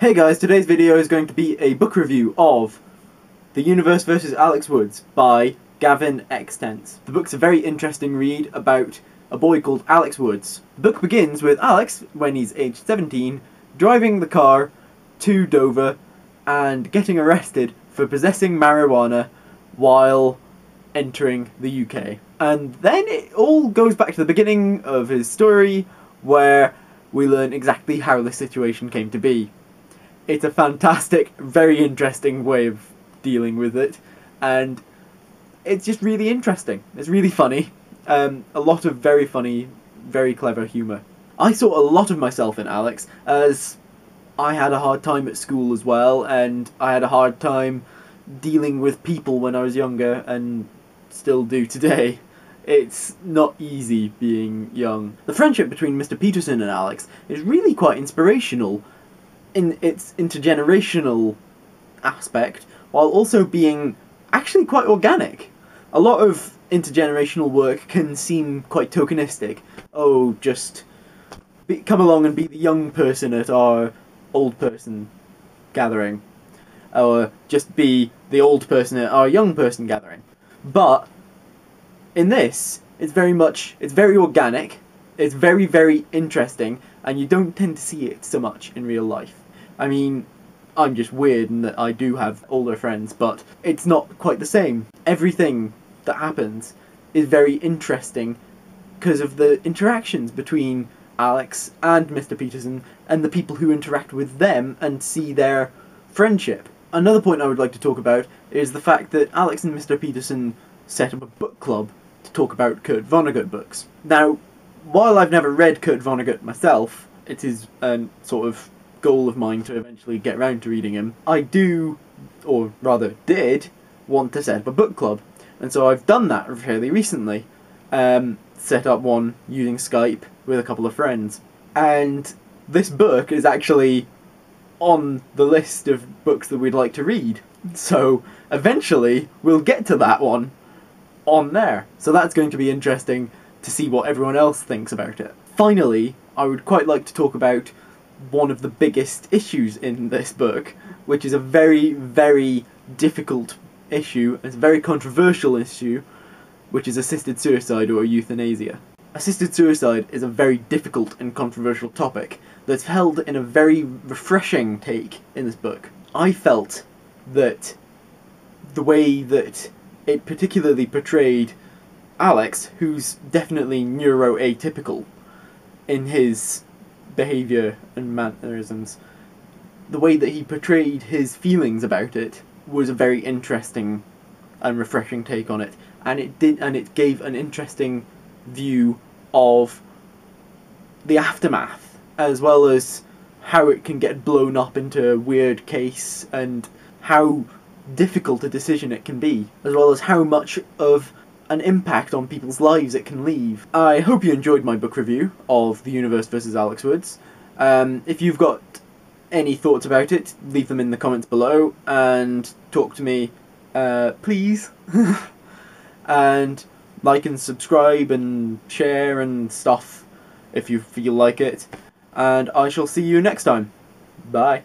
Hey guys, today's video is going to be a book review of The Universe vs. Alex Woods by Gavin Extence. The book's a very interesting read about a boy called Alex Woods. The book begins with Alex, when he's aged 17, driving the car to Dover and getting arrested for possessing marijuana while entering the UK. And then it all goes back to the beginning of his story where we learn exactly how this situation came to be it's a fantastic, very interesting way of dealing with it, and it's just really interesting. It's really funny. Um, a lot of very funny, very clever humour. I saw a lot of myself in Alex, as I had a hard time at school as well, and I had a hard time dealing with people when I was younger, and still do today. It's not easy being young. The friendship between Mr. Peterson and Alex is really quite inspirational in its intergenerational aspect while also being actually quite organic. A lot of intergenerational work can seem quite tokenistic. Oh, just be, come along and be the young person at our old person gathering. Or just be the old person at our young person gathering. But in this, it's very much, it's very organic, it's very, very interesting, and you don't tend to see it so much in real life. I mean, I'm just weird in that I do have older friends, but it's not quite the same. Everything that happens is very interesting because of the interactions between Alex and Mr. Peterson and the people who interact with them and see their friendship. Another point I would like to talk about is the fact that Alex and Mr. Peterson set up a book club to talk about Kurt Vonnegut books. Now, while I've never read Kurt Vonnegut myself, it is a sort of goal of mine to eventually get round to reading him. I do, or rather did, want to set up a book club. And so I've done that fairly recently. Um, set up one using Skype with a couple of friends. And this book is actually on the list of books that we'd like to read. So eventually we'll get to that one on there. So that's going to be interesting to see what everyone else thinks about it. Finally, I would quite like to talk about one of the biggest issues in this book, which is a very, very difficult issue, it's a very controversial issue, which is assisted suicide or euthanasia. Assisted suicide is a very difficult and controversial topic that's held in a very refreshing take in this book. I felt that the way that it particularly portrayed Alex, who's definitely neuroatypical in his behaviour and mannerisms, the way that he portrayed his feelings about it was a very interesting and refreshing take on it, and it did, and it gave an interesting view of the aftermath as well as how it can get blown up into a weird case and how difficult a decision it can be, as well as how much of an impact on people's lives it can leave. I hope you enjoyed my book review of The Universe vs. Alex Woods. Um, if you've got any thoughts about it, leave them in the comments below and talk to me, uh, please. and like and subscribe and share and stuff if you feel like it. And I shall see you next time. Bye.